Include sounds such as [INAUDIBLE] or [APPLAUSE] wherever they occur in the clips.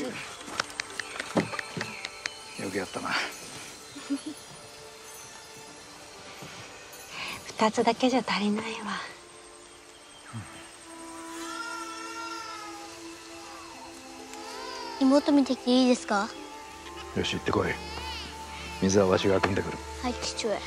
よくやったな。二つだけじゃ足りないわ。妹見てきていいですか？よし行ってこい。水はわしが汲んでくる。はい父上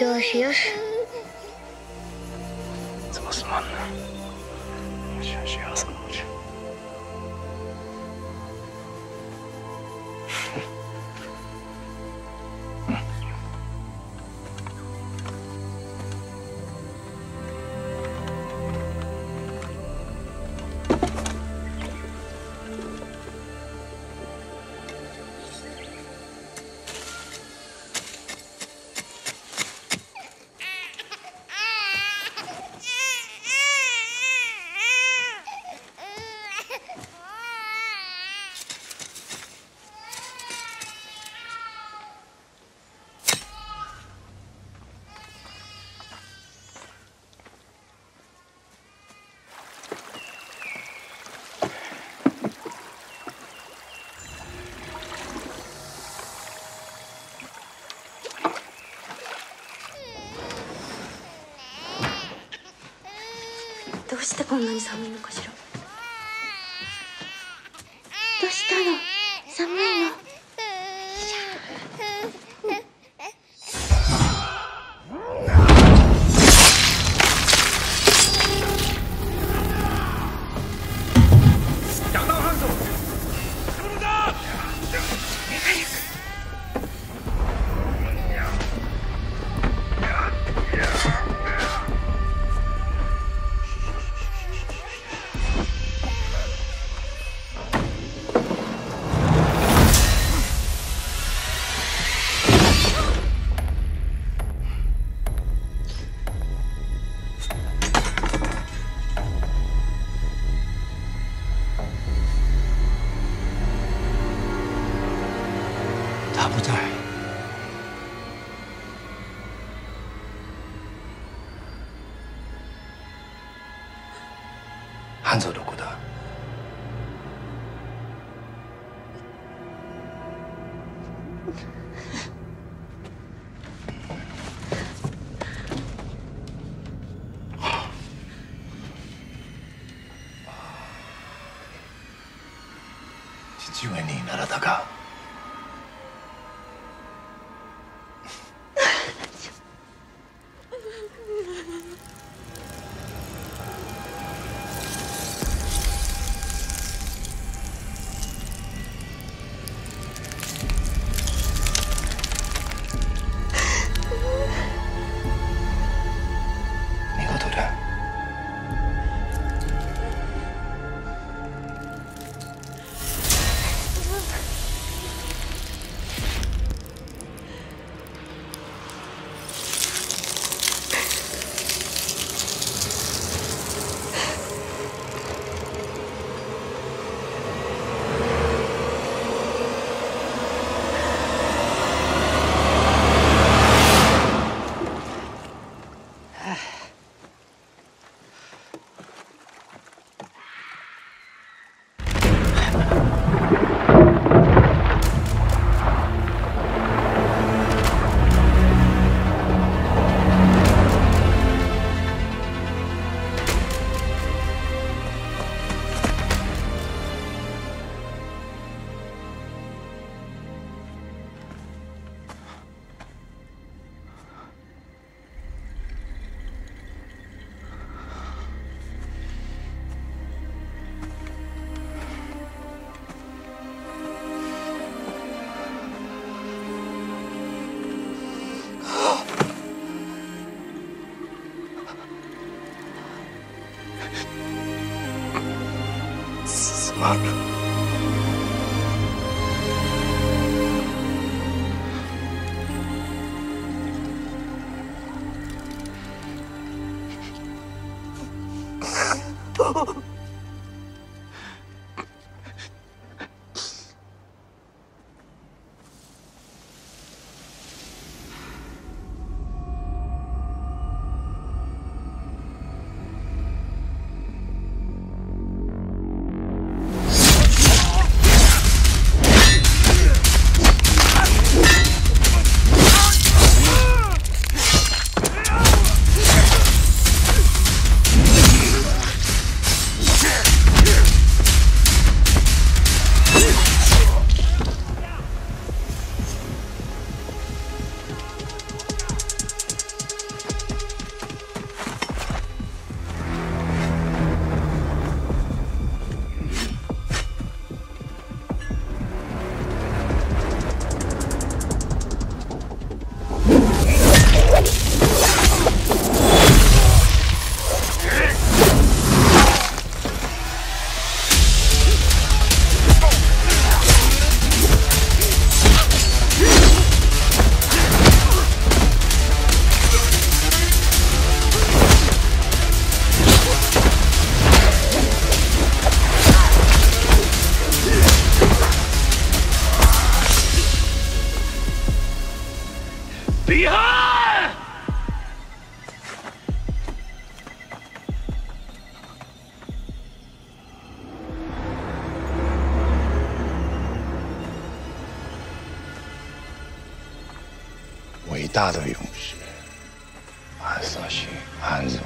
よしよし こんなに寒いのかしら。どうしたの？寒いの？汉族どこだ。父上にならたか。var. [LAUGHS] Oh. ん ビハ伟大的勇士安瑟西安祖，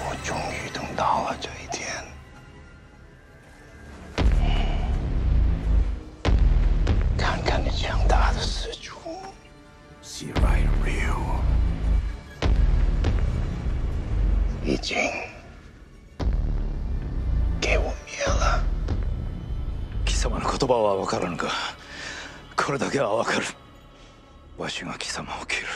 我终于等到了这一天。看看你强大的四柱 ，See right real，已经给我灭了。貴様の言葉は分からぬがこれだけは分かる。わしが貴様を斬る。